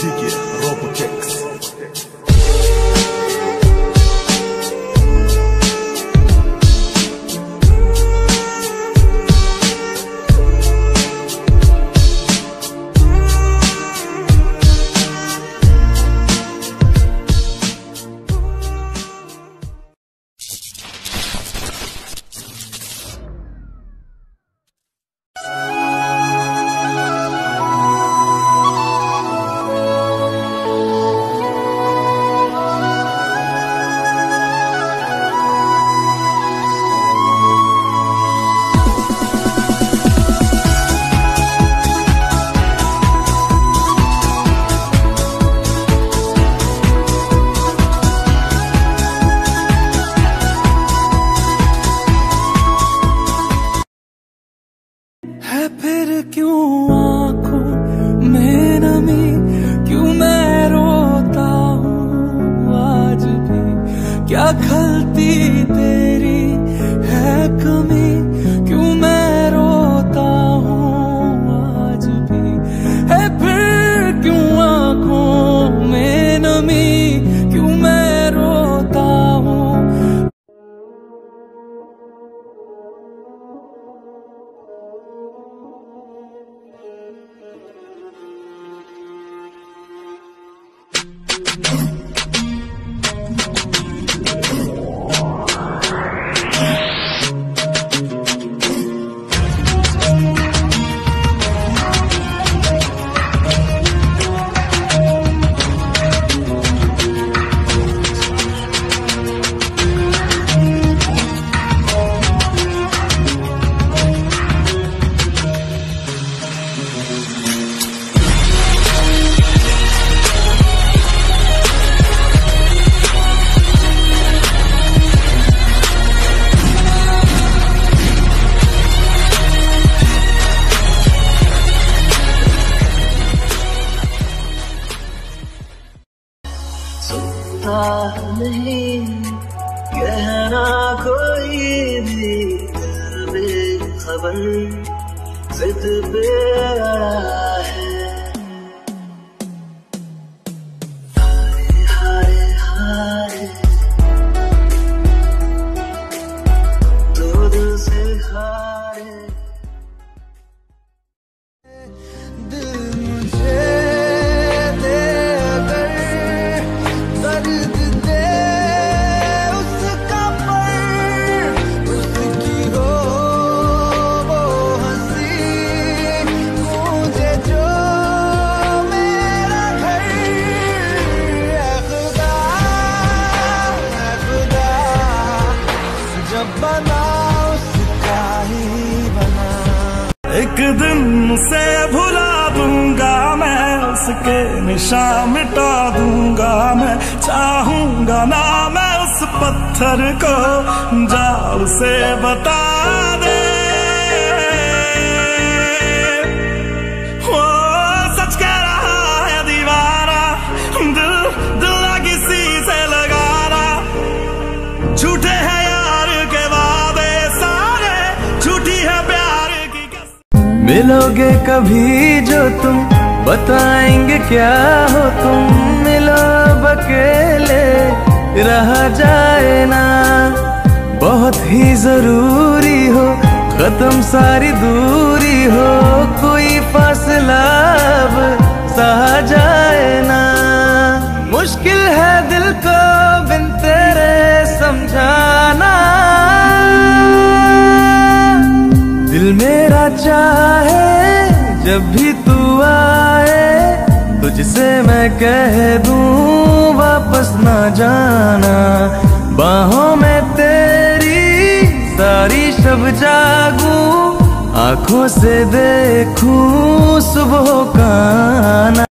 Ziggy. क्यों आँखों में नमी? क्यों मैं रोता हूँ आज भी? क्या खलती तेरी Hey. नहीं कहना कोई भी खबर जिद पे आया है। दिन से भुला दूँगा मैं, उसके निशा मिटा दूँगा मैं। चाहूँगा ना मैं उस पत्थर को जा उसे बता दे। मिलोगे कभी जो तुम बताएँगे क्या हो तुम मिलो अकेले, रहा जाए ना। बहुत ही ज़रूरी हो खत्म सारी दूरी हो, कोई फासला अब सहा जाए ना। मुश्किल है दिल को बिन तेरे समझाना चाहे जब भी तू आए, तुझसे मैं कह दूँ, वापस ना जाना। बाहों में तेरी सारी शब जागूं, आँखों से देखूँ सुबह का आना।